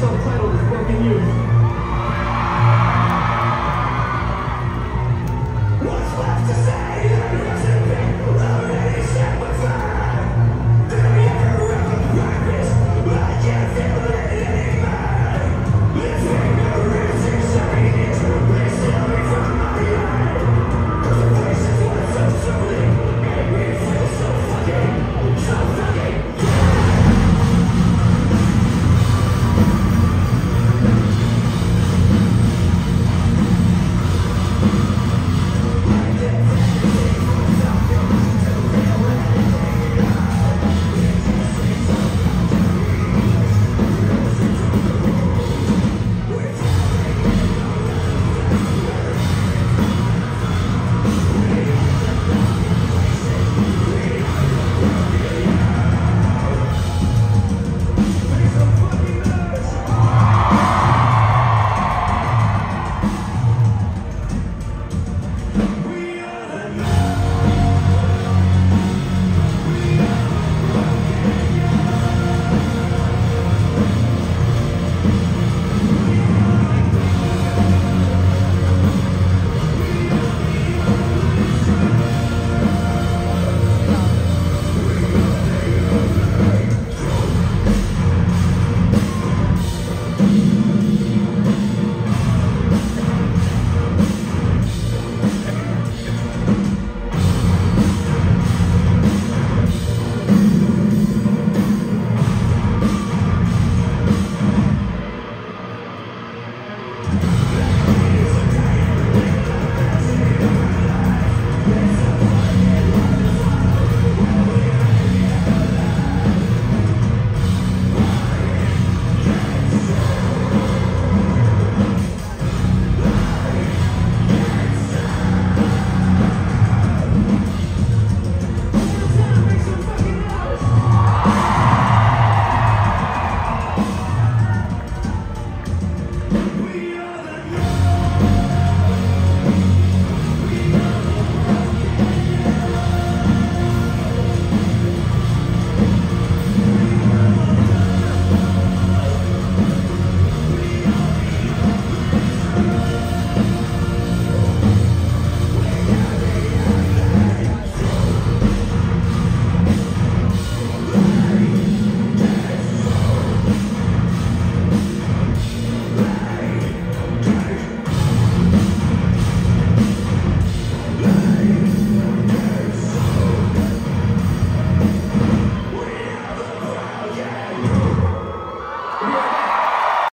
self-titled is broken youth.